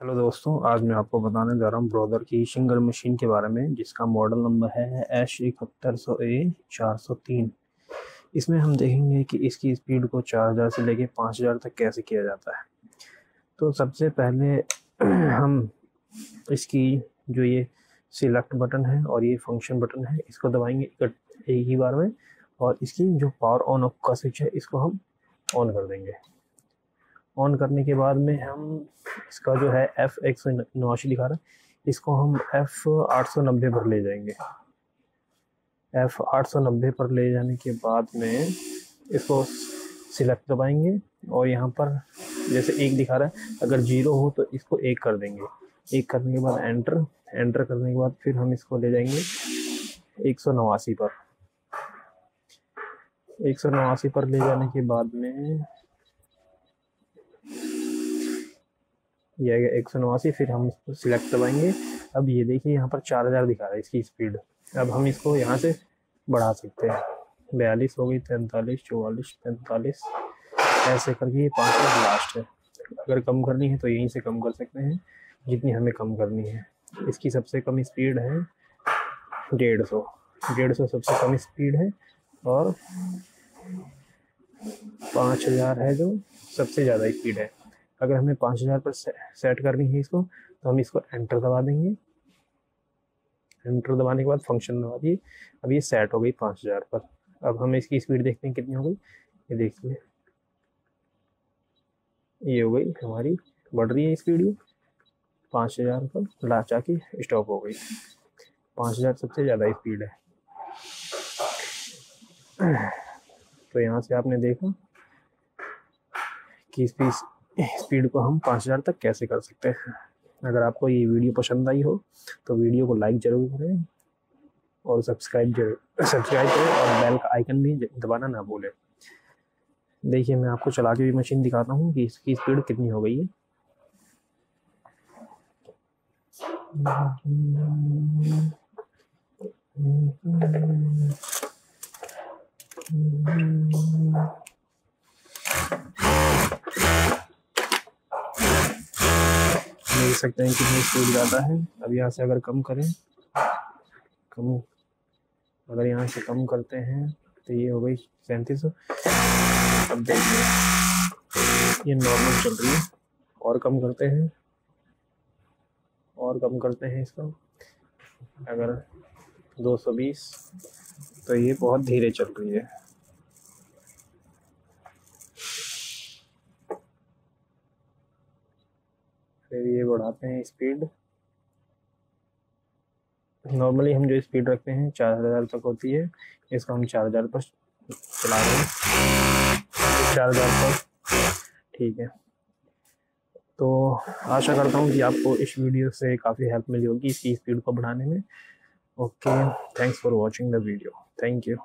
Hello दोस्तों, आज मैं आपको बताने जा रहा हूँ ब्रोदर की सिंगल मशीन के बारे में, जिसका मॉडल नंबर है एश इकहत्तर सौ ए चार सौ तीन। इसमें हम देखेंगे कि इसकी स्पीड को चार हज़ार से लेके पाँच हज़ार तक कैसे किया जाता है। तो सबसे पहले हम इसकी जो ये सिलेक्ट बटन है और ये फ़ंक्शन बटन है, इसको दबाएँगे एक ही बार में और इसकी जो पावर ऑन ऑफ़ का स्विच है, इसको हम ऑन कर देंगे। ऑन करने के बाद में हम इसका जो है एफ़ एक सौ नवासी दिखा रहा है। इसको हम एफ़ आठ सौ नब्बे पर ले जाएँगे। एफ़ आठ सौ नब्बे पर ले जाने के बाद में इसको सिलेक्ट दबाएँगे और यहाँ पर जैसे एक दिखा रहा है, अगर ज़ीरो हो तो इसको एक कर देंगे। एक करने के बाद एंटर एंटर करने के बाद फिर हम इसको ले जाएँगे एक सौ नवासी पर। एक सौ नवासी पर ले जाने के बाद में ये आएगा एक सौ नवासी, फिर हम इसको सिलेक्ट दबाएँगे अब ये देखिए, यहाँ पर चार हज़ार दिखा रहा है इसकी स्पीड अब हम इसको यहाँ से बढ़ा सकते हैं। बयालीस हो गई, तैंतालीस, चौवालीस पैंतालीस ऐसे करके ये पाँच हज़ार लास्ट है। अगर कम करनी है तो यहीं से कम कर सकते हैं, जितनी हमें कम करनी है। इसकी सबसे कम स्पीड है डेढ़ सौ। डेढ़ सौ सबसे कम स्पीड है और पाँच हज़ार है जो सबसे ज़्यादा स्पीड है। अगर हमें पाँच हज़ार पर सेट करनी है इसको तो हम इसको एंटर दबा देंगे। एंटर दबाने के बाद फ़ंक्शन दबा दिए। अब ये सेट हो गई पाँच हज़ार पर। अब हम इसकी स्पीड देखते हैं कितनी हो गई। ये देखिए। ये हो गई हमारी, बढ़ रही है स्पीड ये पाँच हज़ार पर लाच आके स्टॉप हो गई। पाँच हज़ार सबसे ज़्यादा स्पीड है। तो यहाँ से आपने देखा कि इसकी स्पीड को हम पाँच हज़ार तक कैसे कर सकते हैं? अगर आपको ये वीडियो पसंद आई हो तो वीडियो को लाइक ज़रूर करें और सब्सक्राइब ज़रूर, सब्सक्राइब करें और बेल का आइकन भी दबाना ना भूलें। देखिए, मैं आपको चला के भी मशीन दिखाता हूँ कि इसकी स्पीड कितनी हो गई है। देख सकते हैं कितनी स्पीड ज़्यादा है। अब यहाँ से अगर कम करें, कम, अगर यहाँ से कम करते हैं तो ये हो गई सैंतीस। अब देखिए, ये नॉर्मल चल रही है। और कम करते हैं, और कम करते हैं इसको। अगर 220 तो ये बहुत धीरे चल रही है। फिर ये बढ़ाते हैं स्पीड नॉर्मली हम जो स्पीड रखते हैं, चार हज़ार तक होती है। इसको हम चार हज़ार पर चला रहे हैं। चार हज़ार पर। ठीक है। तो आशा करता हूँ कि आपको इस वीडियो से काफ़ी हेल्प मिली होगी इसकी स्पीड को बढ़ाने में। Okay thanks for watching the video thank you